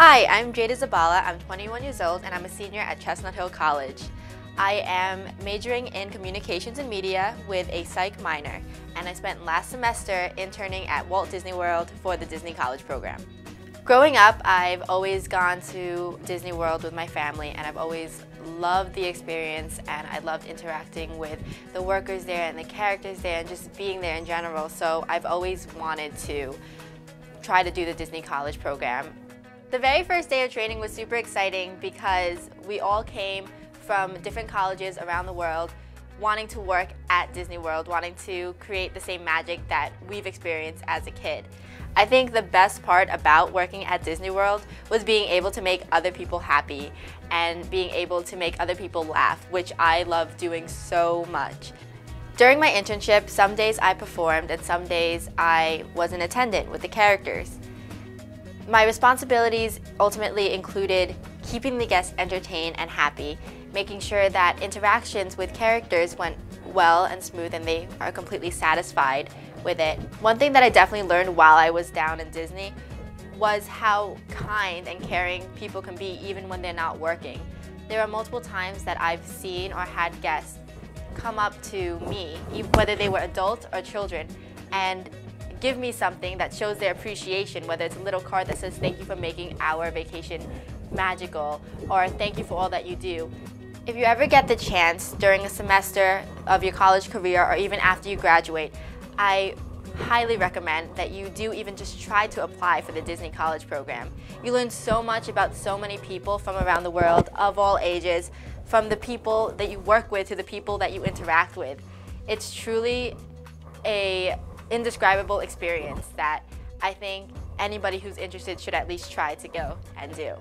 Hi, I'm Jaida Zabala. I'm 21 years old and I'm a senior at Chestnut Hill College. I am majoring in communications and media with a psych minor and I spent last semester interning at Walt Disney World for the Disney College program. Growing up, I've always gone to Disney World with my family and I've always loved the experience and I loved interacting with the workers there and the characters there and just being there in general. So I've always wanted to try to do the Disney College program the very first day of training was super exciting because we all came from different colleges around the world wanting to work at Disney World, wanting to create the same magic that we've experienced as a kid. I think the best part about working at Disney World was being able to make other people happy and being able to make other people laugh, which I love doing so much. During my internship, some days I performed and some days I was an attendant with the characters. My responsibilities ultimately included keeping the guests entertained and happy, making sure that interactions with characters went well and smooth and they are completely satisfied with it. One thing that I definitely learned while I was down in Disney was how kind and caring people can be even when they're not working. There are multiple times that I've seen or had guests come up to me, whether they were adults or children, and give me something that shows their appreciation, whether it's a little card that says thank you for making our vacation magical or thank you for all that you do. If you ever get the chance during a semester of your college career or even after you graduate, I highly recommend that you do even just try to apply for the Disney College program. You learn so much about so many people from around the world of all ages, from the people that you work with to the people that you interact with. It's truly a indescribable experience that I think anybody who's interested should at least try to go and do.